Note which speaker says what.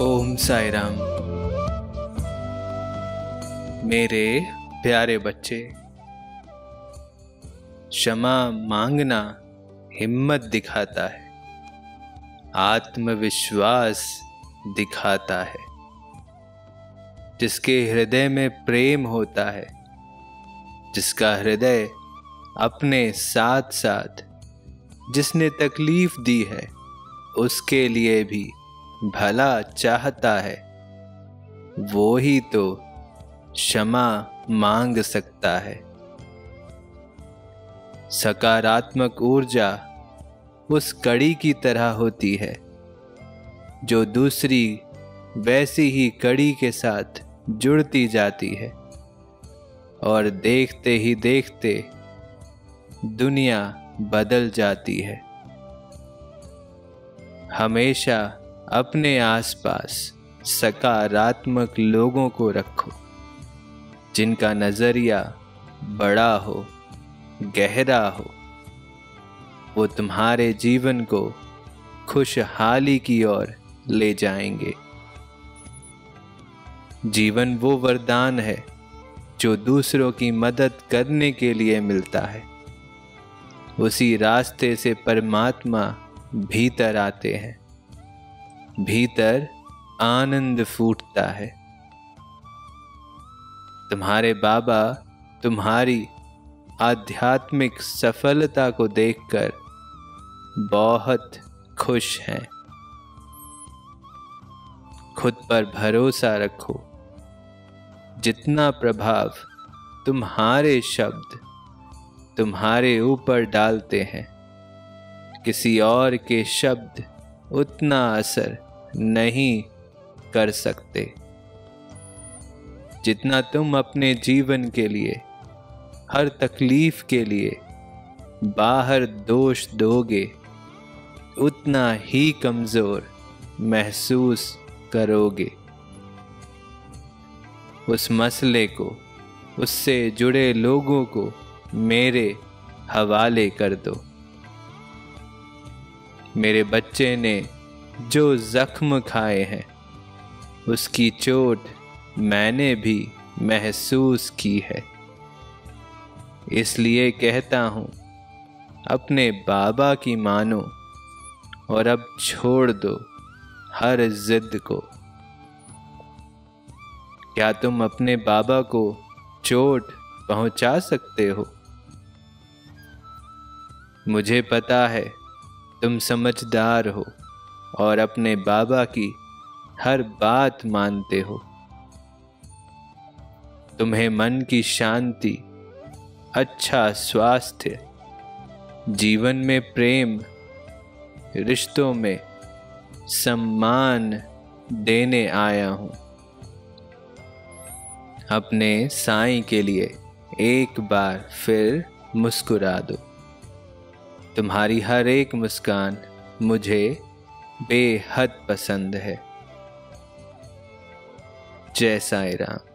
Speaker 1: ओम साई राम मेरे प्यारे बच्चे, क्षमा मांगना हिम्मत दिखाता है, आत्मविश्वास दिखाता है, जिसके हृदय में प्रेम होता है, जिसका हृदय अपने साथ साथ जिसने तकलीफ़ दी है, उसके लिए भी। भला चाहता है, वो ही तो क्षमा मांग सकता है। सकारात्मक ऊर्जा उस कड़ी की तरह होती है, जो दूसरी वैसी ही कड़ी के साथ जुड़ती जाती है, और देखते ही देखते दुनिया बदल जाती है। हमेशा अपने आसपास सकारात्मक लोगों को रखो, जिनका नज़रिया बड़ा हो, गहरा हो। वो तुम्हारे जीवन को खुशहाली की ओर ले जाएँगे। जीवन वो वरदान है जो दूसरों की मदद करने के लिए मिलता है। उसी रास्ते से परमात्मा भीतर आते हैं। भीतर आनंद फूटता है। तुम्हारे बाबा तुम्हारी आध्यात्मिक सफलता को देखकर बहुत खुश हैं। खुद पर भरोसा रखो। जितना प्रभाव तुम्हारे शब्द तुम्हारे ऊपर डालते हैं, किसी और के शब्द उतना असर नहीं कर सकते। जितना तुम अपने जीवन के लिए, हर तकलीफ़ के लिए बाहर दोष दोगे, उतना ही कमज़ोर महसूस करोगे। उस मसले को, उससे जुड़े लोगों को मेरे हवाले कर दो। मेरे बच्चे ने जो जख्म खाए हैं, उसकी चोट मैंने भी महसूस की है। इसलिए कहता हूँ, अपने बाबा की मानो और अब छोड़ दो हर जिद को। क्या तुम अपने बाबा को चोट पहुँचा सकते हो? मुझे पता है, तुम समझदार हो। और अपने बाबा की हर बात मानते हो। तुम्हें मन की शांति अच्छा स्वास्थ्य, जीवन में प्रेम, रिश्तों में सम्मान देने आया हूँ। अपने साईं के लिए एक बार फिर मुस्कुरा दो। तुम्हारी हर एक मुस्कान मुझे बेहद पसंद है। जय साई राम